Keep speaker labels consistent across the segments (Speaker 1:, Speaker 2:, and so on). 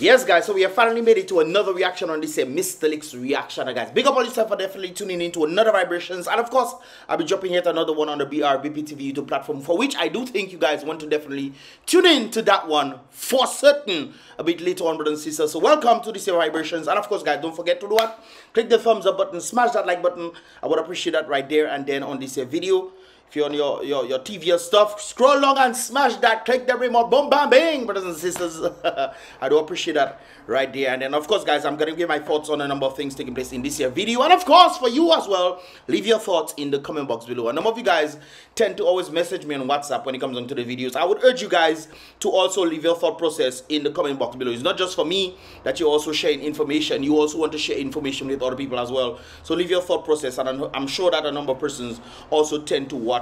Speaker 1: Yes, guys, so we have finally made it to another reaction on this uh, Mystelics reaction, guys. Big up on yourself for definitely tuning in to another Vibrations. And of course, I'll be dropping yet another one on the BR BPTV YouTube platform, for which I do think you guys want to definitely tune in to that one for certain a bit later on, brothers and sisters. So welcome to this uh, Vibrations. And of course, guys, don't forget to do what? Click the thumbs up button, smash that like button. I would appreciate that right there. And then on this uh, video, if you're on your, your, your TV or stuff, scroll along and smash that, click the remote, boom, bam, bing, brothers and sisters. I do appreciate that right there. And then, of course, guys, I'm going to give my thoughts on a number of things taking place in this year video. And, of course, for you as well, leave your thoughts in the comment box below. A number of you guys tend to always message me on WhatsApp when it comes onto the videos. I would urge you guys to also leave your thought process in the comment box below. It's not just for me that you're also sharing information. You also want to share information with other people as well. So leave your thought process. And I'm sure that a number of persons also tend to watch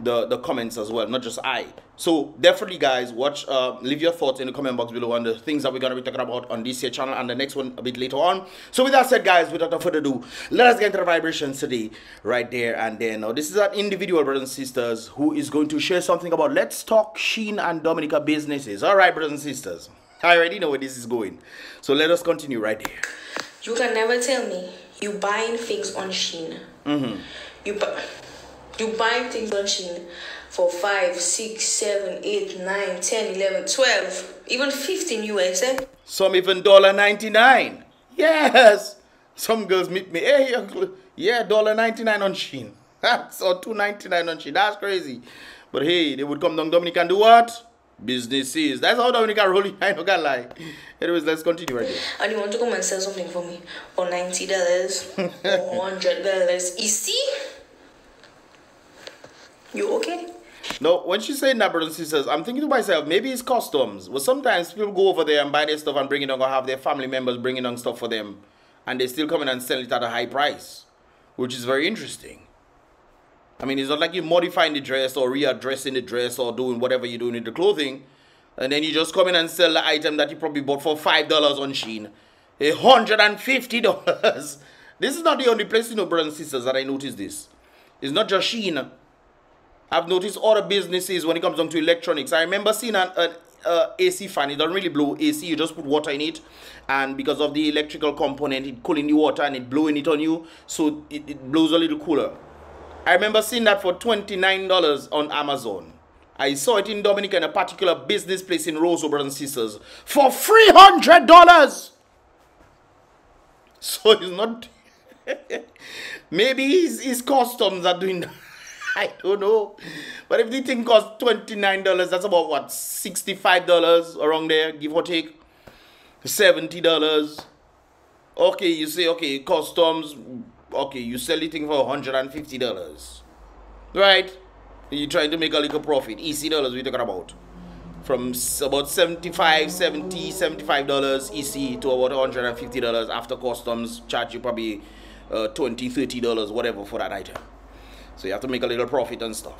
Speaker 1: the the comments as well not just i. So definitely guys watch uh leave your thoughts in the comment box below on the things that we're going to be talking about on this here channel and the next one a bit later on. So with that said guys without further ado let us get into the vibrations today right there and then. Uh, this is an individual brothers and sisters who is going to share something about let's talk Shein and dominica businesses. All right brothers and sisters i already know where this is going. So let us continue right here
Speaker 2: you can never tell me you buying things on Shein. Mm-hmm. you buy you buy things on Shein for 5, 6, 7, 8, 9, 10, 11, 12, even 15 US, eh?
Speaker 1: Some even $1.99. Yes! Some girls meet me, hey, yeah, $1.99 on Shein. or $2.99 on Shein. That's crazy. But hey, they would come down Dominican and do what? Businesses. That's how Dominica rolling. I don't gonna lie. Anyways, let's continue right here.
Speaker 2: And you want to come and sell something for me for $90 or $100. You see? You okay?
Speaker 1: No, when that, brothers and sisters, I'm thinking to myself, maybe it's customs. Well, sometimes people go over there and buy their stuff and bring it on or have their family members bringing on stuff for them. And they still come in and sell it at a high price, which is very interesting. I mean, it's not like you're modifying the dress or readdressing the dress or doing whatever you're doing with the clothing. And then you just come in and sell the item that you probably bought for $5 on Shein. $150. this is not the only place, you know, and sisters, that I noticed this. It's not just Shein. I've noticed other businesses when it comes down to electronics. I remember seeing an, an uh, AC fan. It doesn't really blow AC. You just put water in it, and because of the electrical component, it cooling the water and it blowing it on you, so it, it blows a little cooler. I remember seeing that for twenty nine dollars on Amazon. I saw it in Dominica in a particular business place in Roseau, brothers and sisters, for three hundred dollars. So it's not. Maybe his, his customs are doing that. I don't know. But if the thing costs $29, that's about what? $65 around there, give or take. $70. Okay, you say, okay, customs, okay, you sell the thing for $150. Right? You're trying to make a little profit. EC dollars we're talking about. From about 75 70 $75 EC to about $150 after customs charge you probably uh, $20, $30, whatever for that item. So you have to make a little profit and stuff.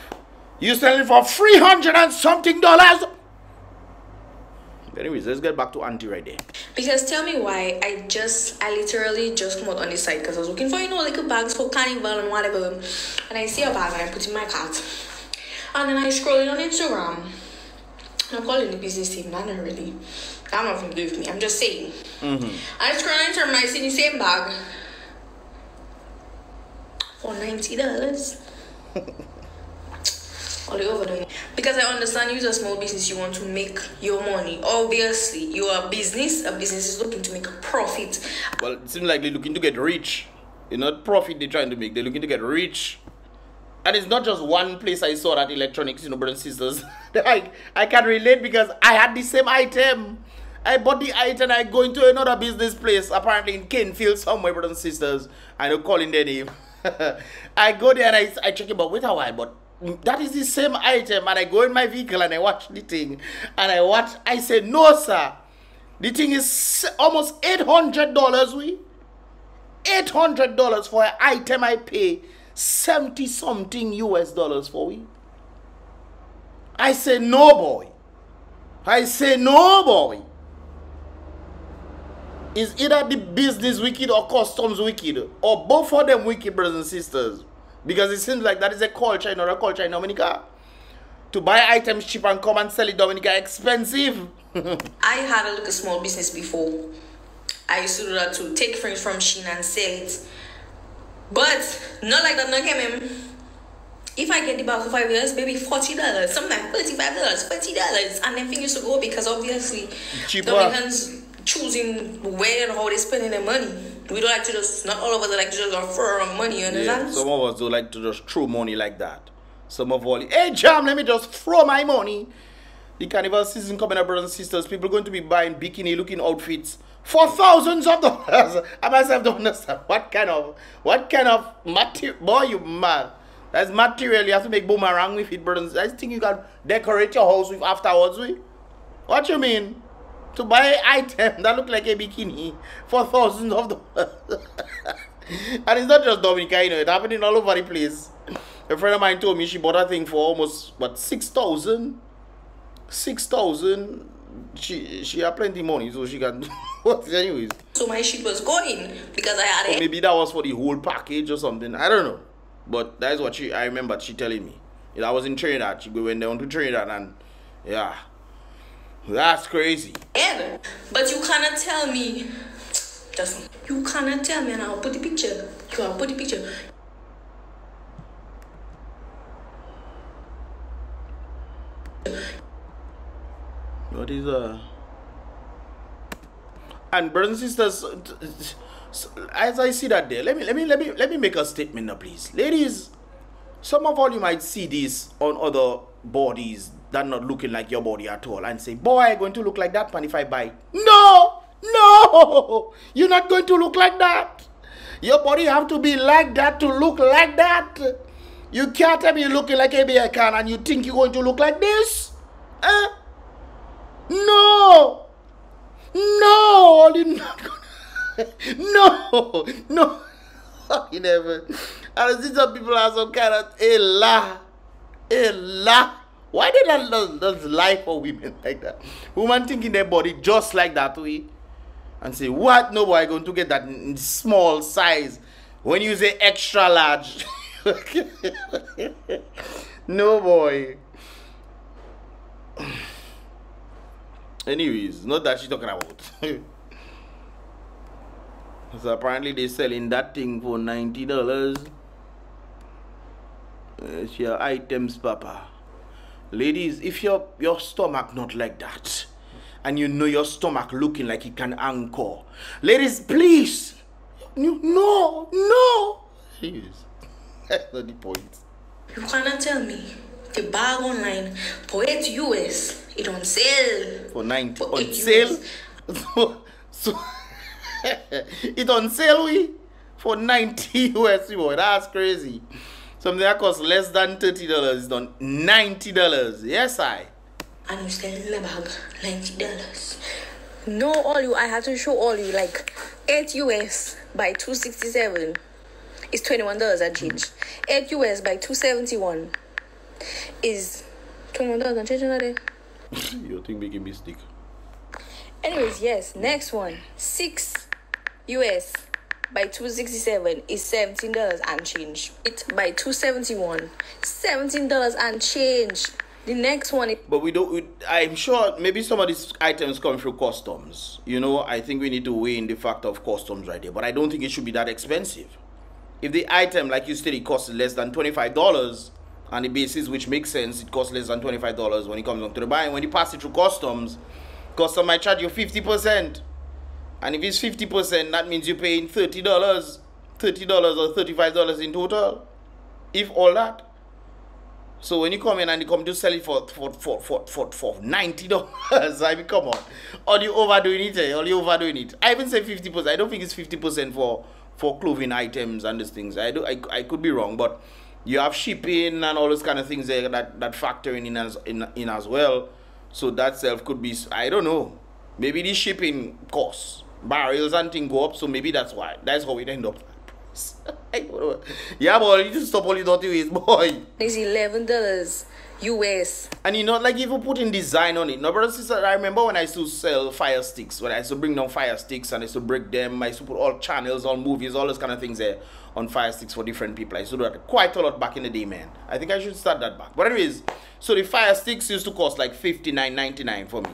Speaker 1: You selling for 300 and something dollars? Anyways, let's get back to Auntie right there.
Speaker 2: Because tell me why I just, I literally just come out on this site because I was looking for, you know, like a bags for carnival and whatever. And I see a bag and I put in my cart. And then I scroll it on Instagram. I'm calling the business team, not really. That not from with me. I'm just saying. Mm-hmm. I scroll on Instagram and I see the same bag for ninety dollars. All over because I understand you're a small business, you want to make your money. Obviously, you're a business, a business is looking to make a profit.
Speaker 1: Well, it seems like they're looking to get rich. It's not profit they're trying to make, they're looking to get rich. And it's not just one place I saw that electronics, you know, brothers and sisters. I, I can relate because I had the same item. I bought the item, I go into another business place, apparently in Canefield somewhere, brothers and sisters. I don't call in their name. I go there and I, I check it, but wait a while, but that is the same item. And I go in my vehicle and I watch the thing. And I watch, I say, no, sir. The thing is almost $800, we. $800 for an item I pay 70 something US dollars for we. I say, no, boy. I say, no, boy is either the business wicked or customs wicked, or both of them wicked, brothers and sisters. Because it seems like that is a culture in our culture in Dominica. To buy items cheap and come and sell it Dominica expensive.
Speaker 2: I had a little small business before. I used to do that to take things from Shein and sell it. But not like that, no game. If I get the bag for five dollars, maybe forty dollars, sometimes thirty-five dollars, forty dollars, and then things to go because obviously
Speaker 1: Cheaper.
Speaker 2: Dominicans choosing where and how they're spending their money. We don't like to just not all of us like to just throw our money, you
Speaker 1: Yeah,
Speaker 2: understand?
Speaker 1: some of us don't like to just throw money like that. Some of all, hey Jam, let me just throw my money. The carnival season coming up, brothers and sisters. People going to be buying bikini looking outfits for thousands of dollars. I myself don't understand what kind of what kind of material. Boy, you mad. That's material. You have to make boomerang with it, brothers. I think you can decorate your house with afterwards. With. What you mean? To buy item that look like a bikini for thousands of dollars. and it's not just Dominica, you know, it's happening all over the place. A friend of mine told me she bought a thing for almost what six thousand. Six thousand. She she had plenty money, so she can what anyways.
Speaker 2: So my shit was going because I had it.
Speaker 1: maybe that was for the whole package or something. I don't know. But that is what she I remember she telling me. I was in Trinidad. She went down to Trinidad and yeah. That's crazy.
Speaker 2: And but you cannot tell me just you cannot tell me and I'll put the picture. You I'll put the picture.
Speaker 1: What is uh and brothers and sisters as I see that there, let me let me let me let me make a statement now, please. Ladies, some of all you might see this on other bodies that not looking like your body at all and say, Boy, I'm going to look like that man if I buy. No! No! You're not going to look like that. Your body have to be like that to look like that. You can't tell me you're looking like a beer can and you think you're going to look like this? Eh? No! No! You're not no! No! you never. And see some people are some kind of. Ella! Ella! Why did that does life for women like that? Women thinking their body just like that way. And say, what? No, boy, going to get that small size. When you say extra large. no, boy. Anyways, not that she's talking about. so apparently they're selling that thing for ninety dollars. Uh, it's your items, Papa. Ladies, if your your stomach not like that, and you know your stomach looking like it can anchor, ladies, please, you, no, no. Jeez. That's not the point.
Speaker 2: You cannot tell me the bag online for eight US it on sale.
Speaker 1: for 90
Speaker 2: For
Speaker 1: on
Speaker 2: eight
Speaker 1: sale
Speaker 2: euros.
Speaker 1: so, so it on sale we for 90 us boy that's crazy something that costs less than 30 dollars is done 90 dollars yes i
Speaker 2: And you selling the bag ninety dollars. No all you I have to show all you like eight US by two sixty seven is twenty one dollars and change. Eight US by two seventy one is twenty one dollars and change another.
Speaker 1: you think making mistake
Speaker 2: Anyways, yes, next one. Six US by 267 is $17 and change. It by 271. $17 and change. The next one is
Speaker 1: but we don't we, i'm sure maybe some of these items come through customs you know i think we need to weigh in the fact of customs right there but i don't think it should be that expensive if the item like you said it costs less than $25 on the basis which makes sense it costs less than $25 when it comes down to the buying when you pass it through customs custom might charge you 50% and if it's 50% that means you're paying $30 $30 or $35 in total if all that so when you come in and you come to sell it for for for for for, for ninety dollars, I mean come on, are you overdoing it? Eh? Are you overdoing it? I even say fifty percent. I don't think it's fifty percent for for clothing items and these things. I do I, I could be wrong, but you have shipping and all those kind of things there that that factor in as in, in as well. So that self could be I don't know. Maybe the shipping costs barrels and things go up, so maybe that's why. That's how it end up. I don't know. yeah, boy, you just stop all your dirty ways, boy.
Speaker 2: It's $11 US.
Speaker 1: And you know, like if you put in design on it. No, brothers and sisters, I remember when I used to sell fire sticks, when I used to bring down fire sticks and I used to break them, I used to put all channels, all movies, all those kind of things there on fire sticks for different people. I used to do that quite a lot back in the day, man. I think I should start that back. But anyways, so the fire sticks used to cost like fifty nine ninety nine for me.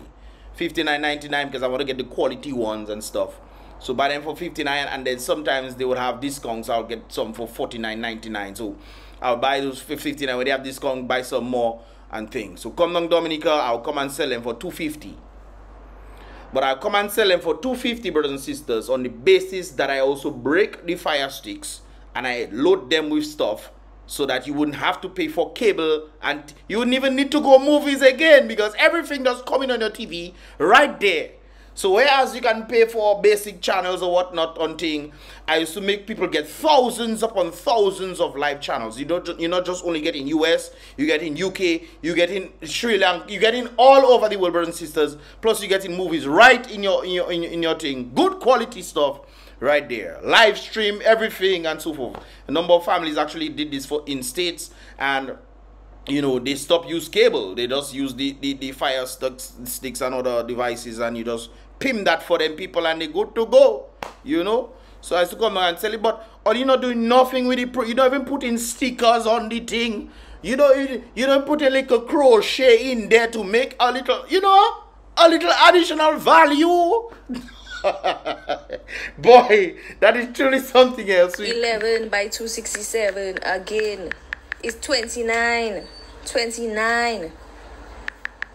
Speaker 1: 59.99 because I want to get the quality ones and stuff. So buy them for 59 and then sometimes they would have discounts. I'll get some for 49.99. So I'll buy those for 59 when they have discount, buy some more and things. So come down Dominica, I'll come and sell them for 250. But I'll come and sell them for 250 brothers and sisters on the basis that I also break the fire sticks and I load them with stuff so that you wouldn't have to pay for cable and you wouldn't even need to go movies again because everything that's coming on your TV right there. So whereas you can pay for basic channels or whatnot on thing, I used to make people get thousands upon thousands of live channels. You don't you're not just only getting US, you get in UK, you get in Sri Lanka, you get in all over the world, brothers and sisters. Plus you get in movies right in your in your in your, in your thing. Good quality stuff right there. Live stream everything and so forth. A number of families actually did this for in states and you know they stop use cable they just use the the, the fire sticks, sticks and other devices and you just pim that for them people and they good to go you know so i to come and tell you but are you not doing nothing with it you don't even put in stickers on the thing you don't you don't put a little crochet in there to make a little you know a little additional value Boy, that is truly something else.
Speaker 2: 11 by 267 again. It's 29. 29.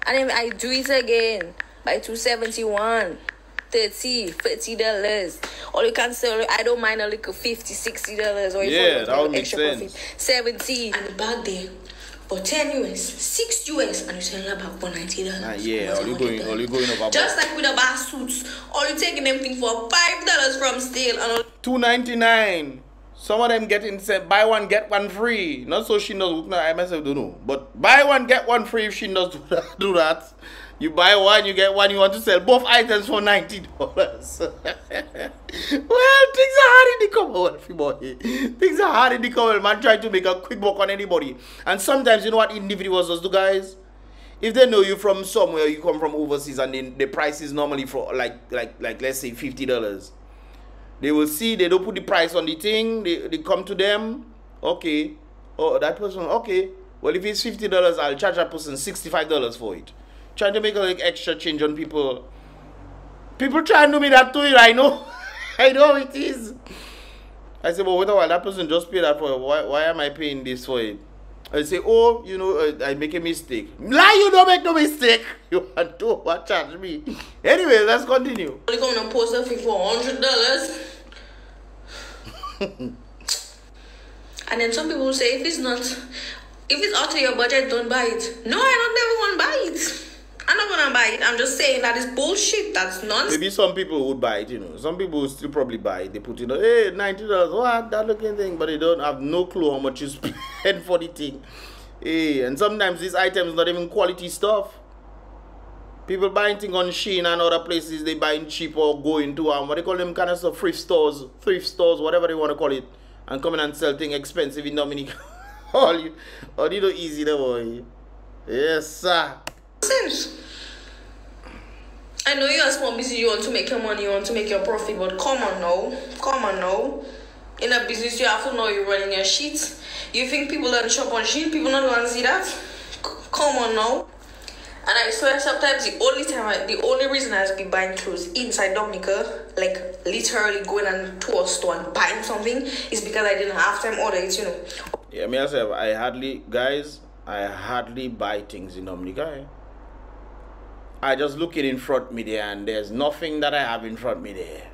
Speaker 2: And then I do it again by 271. 30 50 dollars or you can sell I don't mind a little 50 60 dollars or
Speaker 1: yeah, that would make sense.
Speaker 2: profit 70 and the bag there for 10 US, 6 US, and you're selling about 190 dollars.
Speaker 1: Uh, yeah, all you going, all you going over.
Speaker 2: Just like with the bath suits, all you taking them thing for five dollars from steel and all.
Speaker 1: Two ninety nine. Some of them getting said buy one get one free. Not so she knows. No, I myself don't know, but buy one get one free if she knows do that. Do that. You buy one, you get one. You want to sell both items for ninety dollars. well, things are hard in the Commonwealth, boy. Things are hard in the Commonwealth. Man, trying to make a quick buck on anybody. And sometimes, you know what individuals does do, guys? If they know you from somewhere, you come from overseas, and then the price is normally for like like like let's say fifty dollars. They will see they don't put the price on the thing. They they come to them. Okay. Oh, that person. Okay. Well, if it's fifty dollars, I'll charge that person sixty-five dollars for it trying to make a like extra change on people. People try to do me that too, I know. I know it is. I say, well, wait a while, that person just paid that for why why am I paying this for it? I say, oh, you know, uh, I make a mistake. Lie, you don't make no mistake. You want to what charge me? Anyway, let's continue.
Speaker 2: Going to post a fee for hundred dollars. and then some people say, if it's not, if it's out of your budget, don't buy it. No, I don't never want to buy it. I'm not gonna buy it. I'm just saying that is bullshit. That's nonsense.
Speaker 1: Maybe some people would buy it, you know. Some people would still probably buy it. They put, you know, hey, ninety dollars, what that looking thing, but they don't have no clue how much you spend for the thing. Hey, and sometimes these items not even quality stuff. People buying things on Shein and other places they buying cheap or going to um what they call them kind of stuff, thrift stores, thrift stores, whatever they want to call it, and coming and sell things expensive in Dominica. all you all you know easy the boy. Yes sir
Speaker 2: sense. I know you're a small business, you want to make your money, you want to make your profit, but come on now. Come on now. In a business, you have to know you're running your shit. You think people don't shop on shit? People not want to see that? Come on now. And I swear sometimes the only time, I, the only reason I been buying clothes inside Dominica, like literally going and to a store and buying something, is because I didn't have time order it, you know.
Speaker 1: Yeah, me myself, I hardly, guys, I hardly buy things in Dominica. Eh. I just look it in front me there and there's nothing that I have in front me there.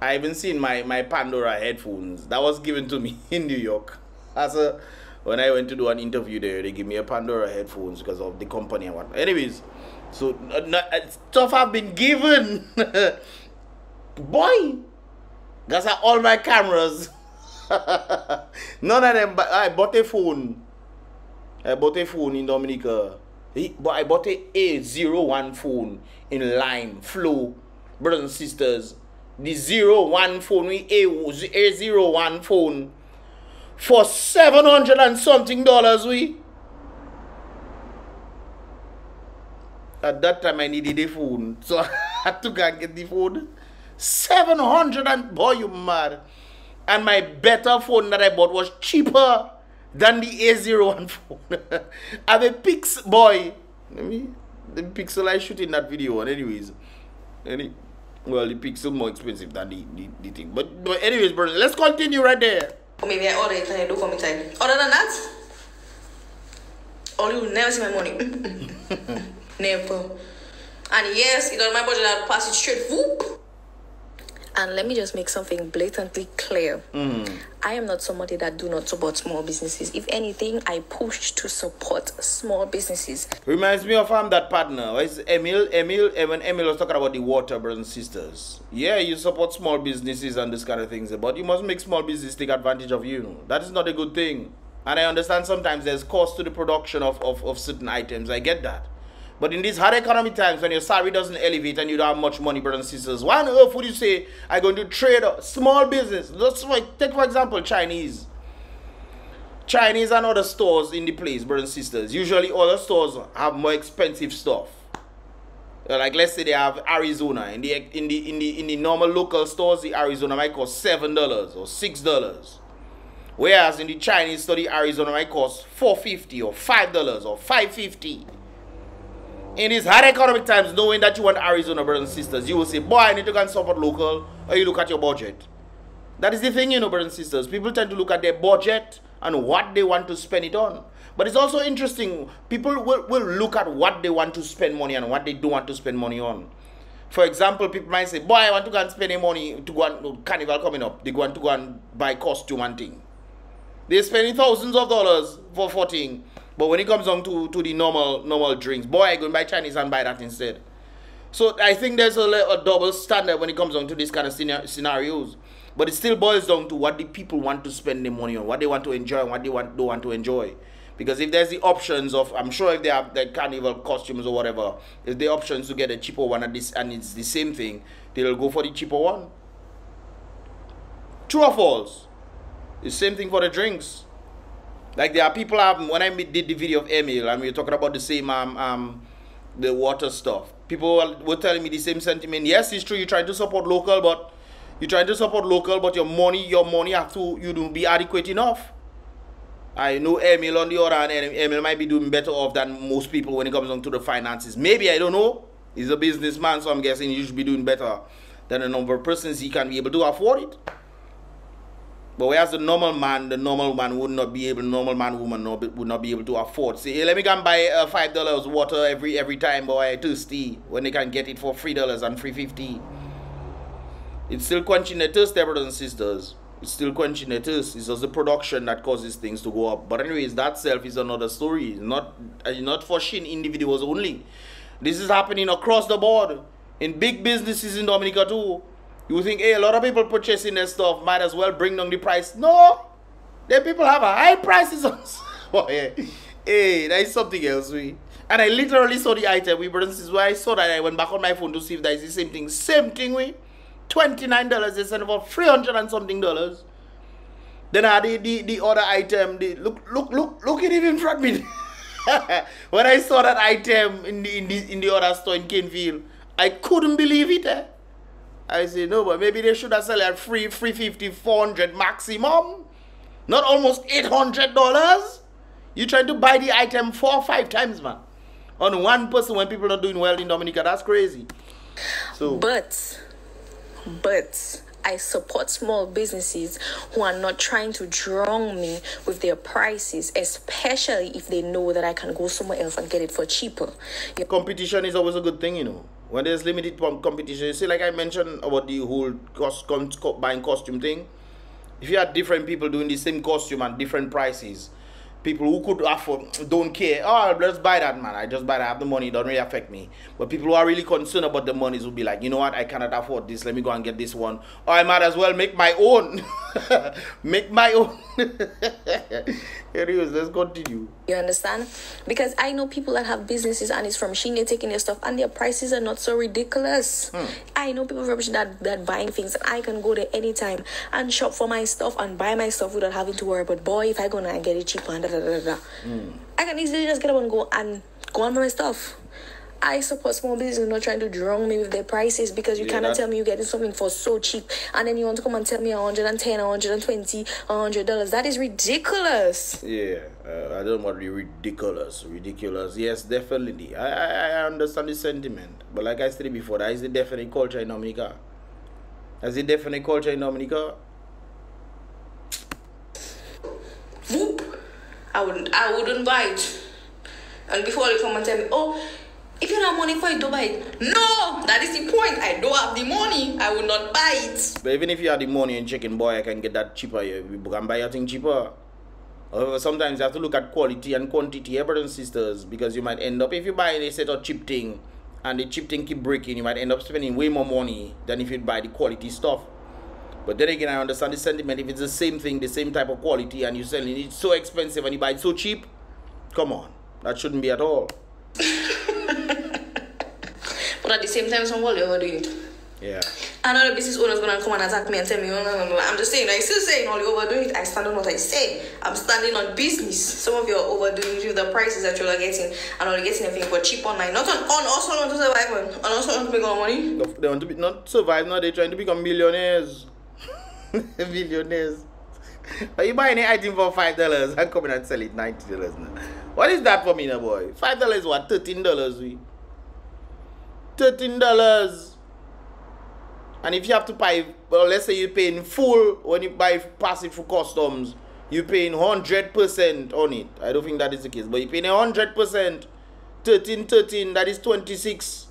Speaker 1: I even seen my, my Pandora headphones that was given to me in New York. As a when I went to do an interview there, they give me a Pandora headphones because of the company and what. Anyways, so uh, uh, stuff have been given. Boy, that's all my cameras. None of them. I bought a phone I bought a phone in Dominica. But I bought a A01 phone in Lime, Flow. Brothers and sisters. The 01 phone, we A, A01 phone. For 700 and something dollars, we. At that time, I needed a phone. So I had to go and get the phone. 700 and boy, you mad. And my better phone that I bought was cheaper than the A01 phone. I have a Pix boy. Let me the pixel I shoot in that video and anyways. Any well the pixel more expensive than the, the, the thing. But but anyways, bro, let's continue right there.
Speaker 2: Or maybe I order it and I do come inside. Other than that, all you will never see my money. never. And yes, it on my budget, I'll pass it straight. Whoop. And let me just make something blatantly clear. I am not somebody that do not support small businesses. If anything, I push to support small businesses.
Speaker 1: Reminds me of um, that partner. Is Emil? Emil, eh, when Emil was talking about the water brothers and sisters. Yeah, you support small businesses and this kind of things, but you must make small businesses take advantage of you. That is not a good thing. And I understand sometimes there's cost to the production of, of, of certain items. I get that. But in these hard economic times when your salary doesn't elevate and you don't have much money, brothers and sisters, why on earth would you say I'm going to trade a small business? Let's like, take for example Chinese. Chinese and other stores in the place, brothers and sisters. Usually other stores have more expensive stuff. Uh, Like let's say they have Arizona in the in the in the in the normal local stores, the Arizona might cost seven dollars or six dollars. Whereas in the Chinese the Arizona might cost four fifty or five dollars or five fifty. In these hard economic times, knowing that you want Arizona brothers and sisters, you will say, Boy, I need to go and support local, or you look at your budget. That is the thing, you know, brothers and sisters. People tend to look at their budget and what they want to spend it on. But it's also interesting, people will, will look at what they want to spend money on and what they don't want to spend money on. For example, people might say, Boy, I want to go and spend any money to go and carnival coming up. They want to go and buy costume and thing. They're spending thousands of dollars for, for thing. But when it comes down to, to the normal normal drinks, boy, I go buy Chinese and buy that instead. So I think there's a, a double standard when it comes down to these kind of scenarios. But it still boils down to what the people want to spend their money on, what they want to enjoy, and what they want don't want to enjoy. Because if there's the options of, I'm sure if they have the carnival costumes or whatever, if the options to get a cheaper one and this and it's the same thing, they'll go for the cheaper one. True or false? The same thing for the drinks. Like there are people um, when I did the video of Emil and we were talking about the same um um the water stuff. People were- telling me the same sentiment. Yes, it's true. You try to support local, but you try to support local, but your money your money have to you don't be adequate enough. I know Emil on the other hand, and Emil might be doing better off than most people when it comes down to the finances. Maybe I don't know. He's a businessman, so I'm guessing he should be doing better than a number of persons he can be able to afford it. But whereas the normal man, the normal man would not be able, normal man, woman would not be able to afford. Hey, let me go and buy uh, five dollars water every every time, boy, thirsty. When they can get it for three dollars and three fifty. It's still quenching the thirst, brothers and sisters. It's still quenching the thirst. It's just the production that causes things to go up. But anyways, that self is another story. It's not uh, not for Shein individuals only. This is happening across the board in big businesses in Dominica too. You think, hey, a lot of people purchasing their stuff might as well bring down the price. No, the people have a high prices on. oh, yeah. Hey, that is something else. We and I literally saw the item. We brothers and sisters, when I saw that, I went back on my phone to see if that is the same thing. Same thing. We twenty nine dollars. They sent for three hundred and something dollars. Then I had the, the, the other item. The, look look look look at it even front me. when I saw that item in the in the in the other store in Canefield, I couldn't believe it. Eh? I say, no, but maybe they should have sold at free 350, 400 maximum. Not almost eight hundred dollars. You trying to buy the item four or five times, man. On one person when people are doing well in Dominica, that's crazy. So
Speaker 2: But, but I support small businesses who are not trying to drown me with their prices, especially if they know that I can go somewhere else and get it for cheaper.
Speaker 1: Competition is always a good thing, you know. When there's limited competition, you see, like I mentioned about the whole cost, com- co- buying costume thing. If you had different people doing the same costume at different prices, people who could afford don't care. Oh, let's buy that, man. I just buy that. I have the money. It doesn't really affect me. But people who are really concerned about the monies will be like, you know what? I cannot afford this. Let me go and get this one. Or I might as well make my own. make my own. Anyways, let's continue.
Speaker 2: You understand? Because I know people that have businesses and it's from Shein taking their stuff and their prices are not so ridiculous. Hmm. I know people from that, that buying things and I can go there anytime and shop for my stuff and buy my stuff without having to worry But boy if I go and get it cheaper and da da da da. I can easily just get up and go and go on with my stuff. I support small business not trying to drown me with their prices because you
Speaker 1: Yeah,
Speaker 2: cannot tell me you're getting something for so cheap and then you want to come and tell me 110, 120, 100 dollars. That is ridiculous.
Speaker 1: Yeah, uh, I don't want to be ridiculous. Ridiculous. Yes, definitely. I, I, I understand the sentiment. But like I said before, that is the definite culture in Dominica. That's the definite culture in Dominica.
Speaker 2: Whoop. I wouldn't I wouldn't buy it. And before you come and tell me, oh, if you have money for it, don't buy it. No, that is the point. I don't have the money. I will not buy it.
Speaker 1: But even if you have the money and chicken, boy, I can get that cheaper. You can buy your thing cheaper. However, sometimes you have to look at quality and quantity, eh, brothers and sisters, because you might end up, if you buy a set of cheap thing and the cheap thing keep breaking, you might end up spending way more money than if you buy the quality stuff. But then again, I understand the sentiment. If it's the same thing, the same type of quality, and you're selling it so expensive and you buy it so cheap, come on, that shouldn't be at all.
Speaker 2: But at the same time, some will overdoing it.
Speaker 1: Yeah.
Speaker 2: And another business owner's gonna come and attack me and tell me, oh, no, no, no. I'm just saying, I still saying oh, all you overdoing it. I stand on what I say. I'm standing on business. Some of you are overdoing it with the prices that you are getting and are getting everything for cheap online. Not on, on also want to survive on, and also want to make more money.
Speaker 1: They want to be not survive now. They're trying to become millionaires. millionaires. Are you buying an item for five dollars and coming and sell it ninety dollars now? What is that for me, now, boy? Five dollars what? Thirteen dollars, we. Thirteen dollars. And if you have to buy, well, let's say you're paying full when you buy pass it for customs, you're paying hundred percent on it. I don't think that is the case, but you're paying hundred percent. 13, 13, that is twenty six.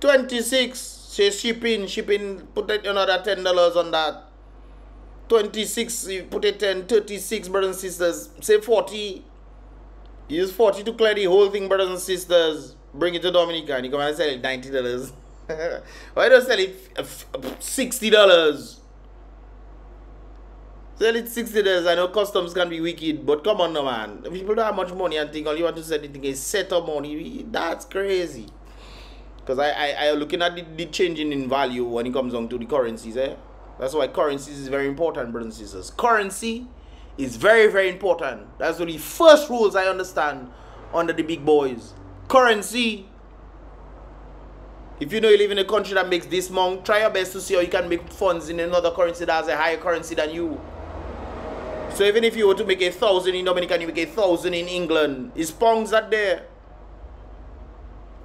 Speaker 1: 26 say shipping shipping put another 10 dollars on that 26 you put it 10 36 brothers and sisters. Say 40 use 40 to clear the whole thing brothers and sisters. Bring it to dominica and you come and sell it 90 dollars. Why don't sell it uh, f- uh, 60 dollars? Sell it 60 dollars. I know customs can be wicked but come on no man. People don't have much money and think all you want to sell anything is set up money. That's crazy. Because I, I, I looking at the, the changing in value when it comes down to the currencies, eh? That's why currencies is very important, brothers and sisters. Currency is very, very important. That's one of the first rules I understand under the big boys. Currency. If you know you live in a country that makes this amount, try your best to see how you can make funds in another currency that has a higher currency than you. So even if you were to make a thousand in Dominican, you make a thousand in England. Is pounds that there?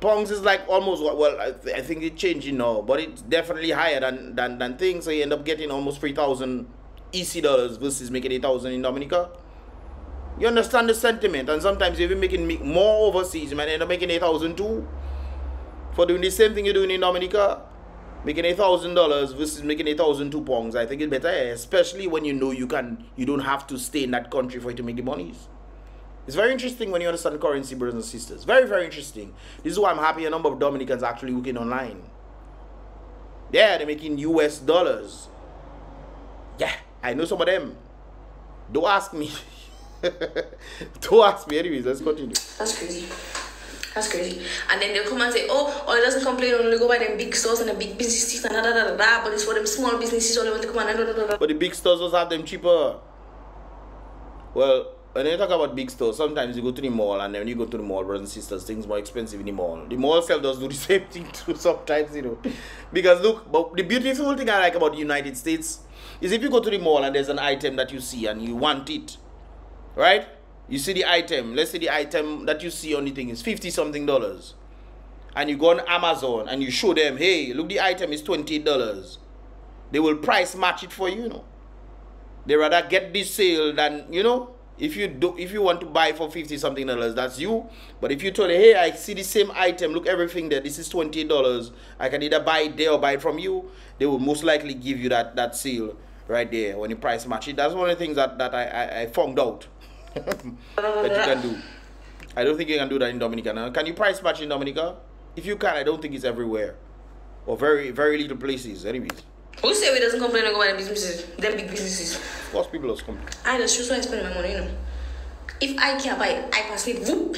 Speaker 1: Pounds is like almost well, I, th- I think it's changing now, but it's definitely higher than than, than things. So you end up getting almost three thousand EC dollars versus making eight thousand in Dominica. You understand the sentiment, and sometimes you're even making more overseas. You might end up making eight thousand too for doing the same thing you're doing in Dominica. Making eight thousand dollars versus making eight thousand two pounds. I think it's better, especially when you know you can you don't have to stay in that country for you to make the monies. It's very interesting when you understand currency, brothers and sisters. Very, very interesting. This is why I'm happy a number of Dominicans actually working online. Yeah, they're making US dollars. Yeah, I know some of them. Don't ask me. Don't ask me. Anyways, let's continue.
Speaker 2: That's crazy. That's crazy. And then they'll come and say, oh, all it doesn't complain, only go by them big stores and the big businesses and da da da da da, but it's for them small businesses, only want to come and da da da da.
Speaker 1: But the big stores also have them cheaper. Well, when you talk about big stores, sometimes you go to the mall and then when you go to the mall, brothers and sisters, things more expensive in the mall. The mall self does do the same thing too sometimes, you know. Because look, but the beautiful thing I like about the United States is if you go to the mall and there's an item that you see and you want it, right? You see the item, let's say the item that you see on the thing is 50 something dollars. And you go on Amazon and you show them, hey, look, the item is $28. They will price match it for you, you know they rather get this sale than you know if you do if you want to buy for 50 something dollars that's you. But if you tell them hey i see the same item look everything there this is 20 dollars. I can either buy it there or buy it from you. They will most likely give you that that sale right there when you price match it. That's one of the things that that i i, I found out. That you can do. I don't think you can do that in dominica. Now can you price match in dominica? If you can i don't think it's everywhere. Or very very little places anyways
Speaker 2: Who say we doesn't complain about them businesses, them big businesses?
Speaker 1: course people are coming
Speaker 2: I just choose where I spend my money, you know. If I can't buy it, I pass it, whoop.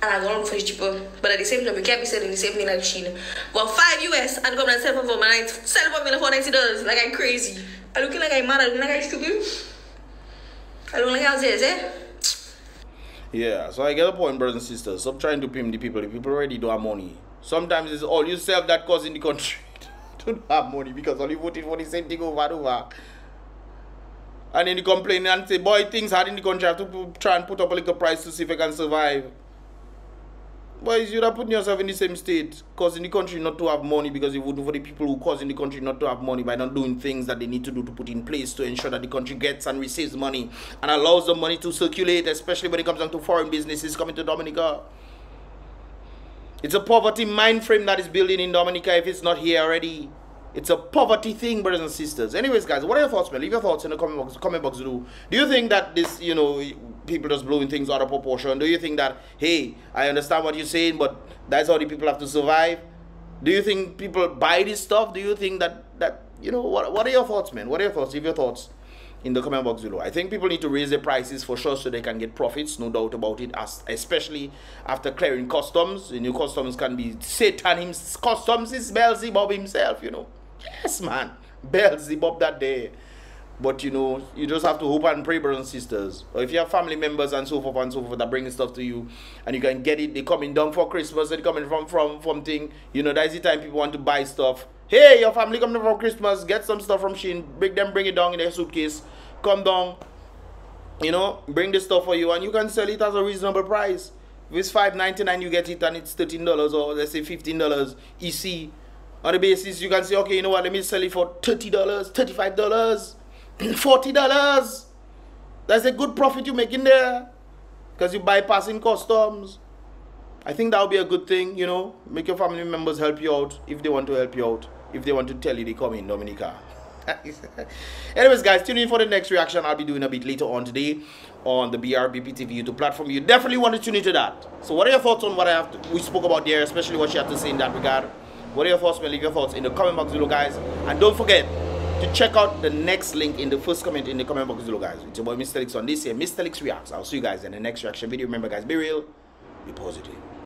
Speaker 2: And I go look for it cheaper. But at the same time, you can't be selling the same thing like China. Well, 5 US and come and sell for my night. Sell for me for $90 like I'm crazy. I looking like I'm mad, I looking like I'm stupid. I look like I'm zeze. Eh?
Speaker 1: Yeah, so I get a point, brothers and sisters. Stop trying to pimp the people. The people already don't have money. Sometimes it's all yourself that causing the country don't have money because you voted for the same thing over and over. And then you complain and say, boy, things hard in the country. I have to try and put up a little price to see if I can survive. Boys, you're putting yourself in the same state, causing the country not to have money because you vote for the people who causing the country not to have money by not doing things that they need to do to put in place to ensure that the country gets and receives money and allows the money to circulate, especially when it comes down to foreign businesses coming to Dominica. It's a poverty mind frame that is building in Dominica if it's not here already. It's a poverty thing, brothers and sisters. Anyways, guys, what are your thoughts, man? Leave your thoughts in the comment box. Comment box Do Do you think that this, you know, people just blowing things out of proportion? Do you think that, hey, I understand what you're saying, but that's how the people have to survive? Do you think people buy this stuff? Do you think that that you know what? What are your thoughts, man? What are your thoughts? Leave your thoughts in the comment box below. I think people need to raise their prices for sure so they can get profits, no doubt about it. As especially after clearing customs, the new customs can be Satan himself. Customs is Beelzebub himself, you know. Yes, man. Beelzebub that day. But you know, you just have to hope and pray, brothers and sisters. Or if you have family members and so forth and so forth that bring stuff to you and you can get it, they coming down for Christmas, they coming from from from thing. You know, that's the time people want to buy stuff. Hey, your family coming from Christmas, get some stuff from Shein, bring them, bring it down in their suitcase, come down, you know, bring the stuff for you, and you can sell it at a reasonable price. If it's five ninety nine, you get it, and it's thirteen dollars or let's say fifteen dollars EC on the basis you can say, okay, you know what, let me sell it for $30, $35, $40. That's a good profit you make in there because you're bypassing customs. I think that would be a good thing, you know. Make your family members help you out if they want to help you out. If they want to tell you they come in Dominica. Anyways, guys, tune in for the next reaction. I'll be doing a bit later on today on the BRBP YouTube platform. You definitely want to tune into that. So, what are your thoughts on what I have to, we spoke about there, especially what you have to say in that regard? What are your thoughts? Leave your thoughts in the comment box below, guys. And don't forget to check out the next link in the first comment in the comment box below, guys. It's your boy Mystelics on this here. Mystelics Reacts. I'll see you guys in the next reaction video. Remember, guys, be real, be positive.